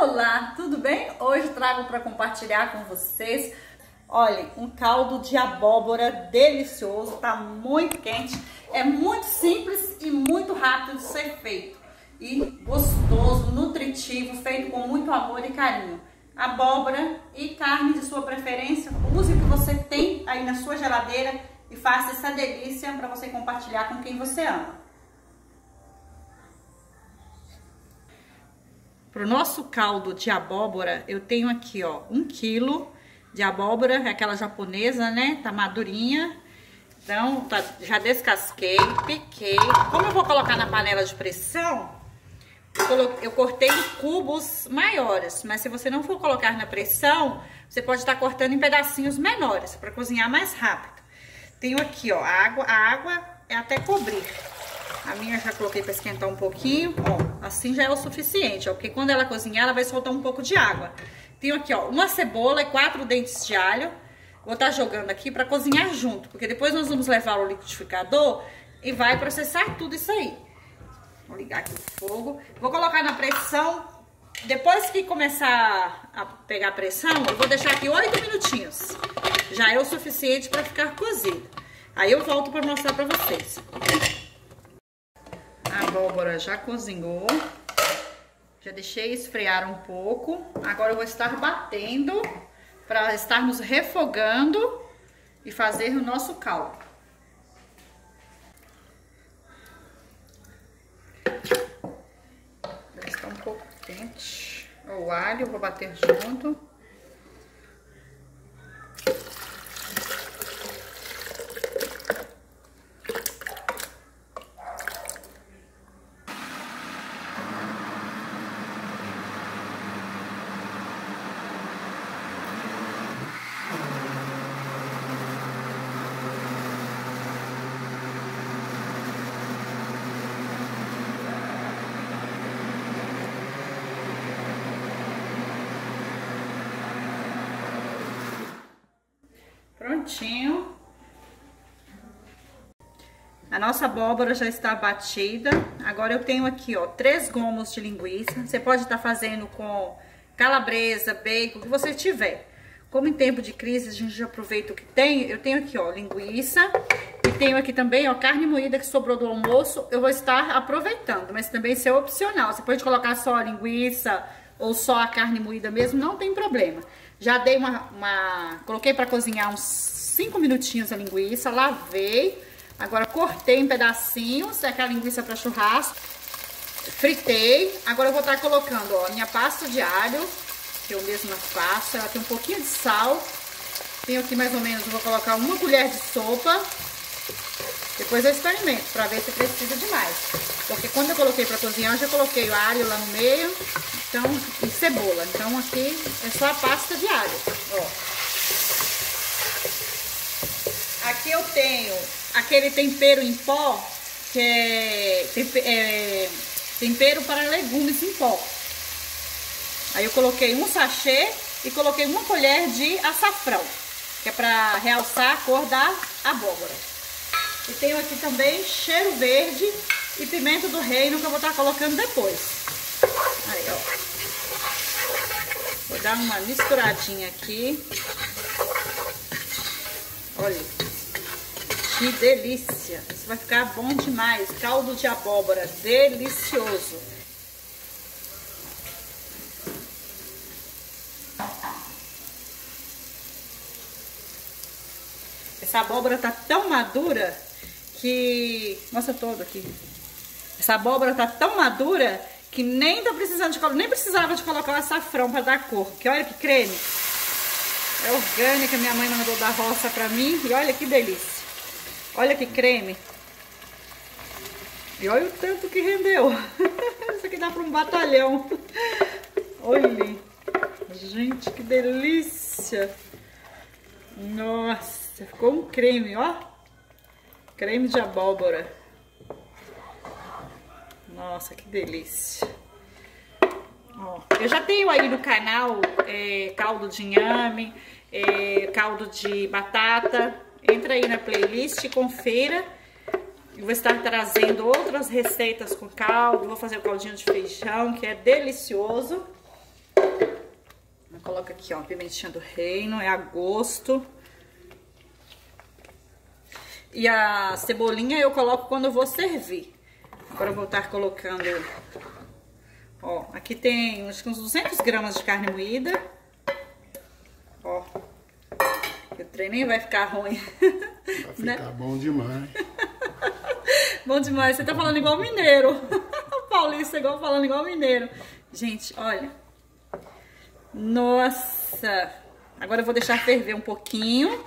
Olá, tudo bem? Hoje trago para compartilhar com vocês, olha, um caldo de abóbora delicioso, tá muito quente, é muito simples e muito rápido de ser feito e gostoso, nutritivo, feito com muito amor e carinho. Abóbora e carne de sua preferência, use o que você tem aí na sua geladeira e faça essa delícia para você compartilhar com quem você ama. Para o nosso caldo de abóbora, eu tenho aqui, ó, um quilo de abóbora, é aquela japonesa, né? Tá madurinha. Então, tá, já descasquei, piquei. Como eu vou colocar na panela de pressão, eu, cortei em cubos maiores. Mas se você não for colocar na pressão, você pode estar tá cortando em pedacinhos menores, para cozinhar mais rápido. Tenho aqui, ó, a água, a água é até cobrir. A minha já coloquei para esquentar um pouquinho, ó, assim já é o suficiente, ó, porque quando ela cozinhar, ela vai soltar um pouco de água. Tenho aqui, ó, uma cebola e quatro dentes de alho. Vou estar tá jogando aqui para cozinhar junto, porque depois nós vamos levar ao liquidificador e vai processar tudo isso aí. Vou ligar aqui o fogo. Vou colocar na pressão. Depois que começar a pegar pressão, eu vou deixar aqui oito minutinhos. Já é o suficiente para ficar cozido. Aí eu volto para mostrar para vocês abóbora já cozinhou. Já deixei esfriar um pouco. Agora eu vou estar batendo para estarmos refogando e fazer o nosso caldo. Está um pouco quente. O alho, vou bater junto. Prontinho. A nossa abóbora já está batida. Agora eu tenho aqui, ó, três gomos de linguiça. Você pode estar fazendo com calabresa, bacon, o que você tiver. Como em tempo de crise a gente aproveita o que tem, eu tenho aqui, ó, linguiça. E tenho aqui também, ó, carne moída que sobrou do almoço. Eu vou estar aproveitando, mas também isso é opcional. Você pode colocar só linguiça ou só a carne moída mesmo, não tem problema. Já dei uma... uma coloquei para cozinhar uns 5 minutinhos a linguiça, lavei. Agora cortei em pedacinhos, é aquela linguiça para churrasco. Fritei. Agora eu vou estar colocando, ó, minha pasta de alho, que eu mesma faço. Ela tem um pouquinho de sal. Tenho aqui mais ou menos, vou colocar uma colher de sopa. Depois eu experimento para ver se precisa de mais. Porque quando eu coloquei para cozinhar, eu já coloquei o alho lá no meio. Então, e cebola. Então aqui é só a pasta de alho, ó. Aqui eu tenho aquele tempero em pó, que é, é tempero para legumes em pó. Aí eu coloquei um sachê e coloquei uma colher de açafrão, que é para realçar a cor da abóbora. E tenho aqui também cheiro verde e pimenta do reino que eu vou estar colocando depois. Aí, ó. Vou dar uma misturadinha aqui. Olha. Que delícia. Isso vai ficar bom demais. Caldo de abóbora. Delicioso. Essa abóbora tá tão madura que... Mostra todo aqui. Essa abóbora tá tão madura que nem tá precisando de nem precisava de colocar o açafrão para dar cor. Que olha que creme. É orgânica, minha mãe mandou da roça para mim e olha que delícia. Olha que creme. E olha o tanto que rendeu. Isso aqui dá para um batalhão. Olha. Gente, que delícia. Nossa, ficou um creme, ó. Creme de abóbora. Nossa, que delícia. Ó, eu já tenho aí no canal é, caldo de inhame, é, caldo de batata. Entra aí na playlist, confira. Eu vou estar trazendo outras receitas com caldo. Vou fazer o caldinho de feijão, que é delicioso. Coloca aqui, ó, pimentinha do reino, é a gosto. E a cebolinha eu coloco quando eu vou servir. Agora eu vou estar colocando... Ó, aqui tem uns 200 gramas de carne moída. Ó. O trem nem vai ficar ruim. Vai ficar né? bom demais. bom demais. Você tá falando igual mineiro. Paulista igual falando igual mineiro. Gente, olha. Nossa. Agora eu vou deixar ferver um pouquinho.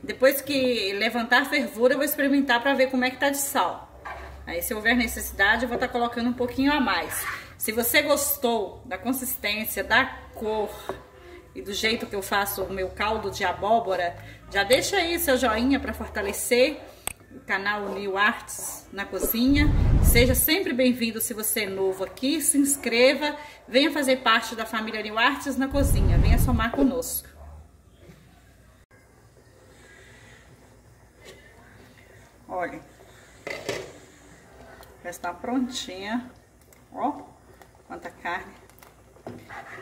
Depois que levantar a fervura, eu vou experimentar para ver como é que tá de sal. Aí, se houver necessidade, eu vou estar tá colocando um pouquinho a mais. Se você gostou da consistência, da cor e do jeito que eu faço o meu caldo de abóbora, já deixa aí seu joinha para fortalecer o canal New Arts na cozinha. Seja sempre bem-vindo se você é novo aqui, se inscreva, venha fazer parte da família New Arts na cozinha, venha somar conosco. Olha, já está prontinha, ó, quanta carne.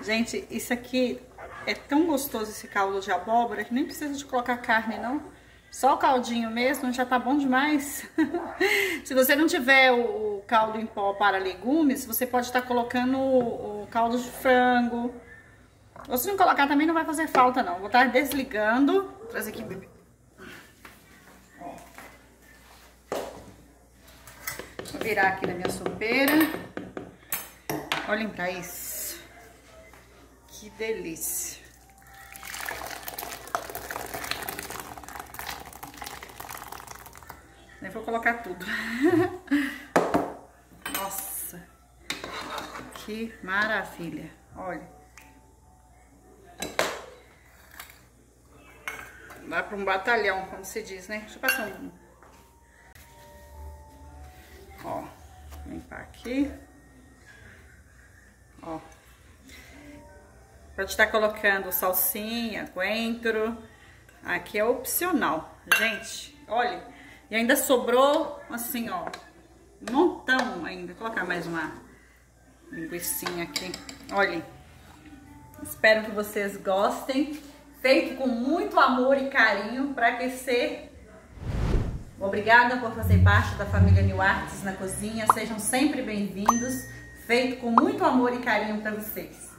Gente, isso aqui é tão gostoso esse caldo de abóbora que nem precisa de colocar carne, não. Só o caldinho mesmo já tá bom demais. se você não tiver o, caldo em pó para legumes, você pode estar colocando o, o, caldo de frango. Ou se não colocar também não vai fazer falta não. Vou estar desligando. Vou trazer aqui, bebê. Virar aqui na minha sopeira. Olhem pra isso. Que delícia. Nem vou colocar tudo. Nossa. Que maravilha. Olha. Dá para um batalhão, como se diz, né? Deixa eu passar um limpar aqui. Ó. Pode estar colocando salsinha, coentro. Aqui é opcional. Gente, olha. E ainda sobrou, assim, ó, um montão ainda. Vou colocar mais uma linguiça aqui. Olhem. Espero que vocês gostem. Feito com muito amor e carinho para aquecer Obrigada por fazer parte da família New Arts na cozinha. Sejam sempre bem-vindos. Feito com muito amor e carinho para vocês.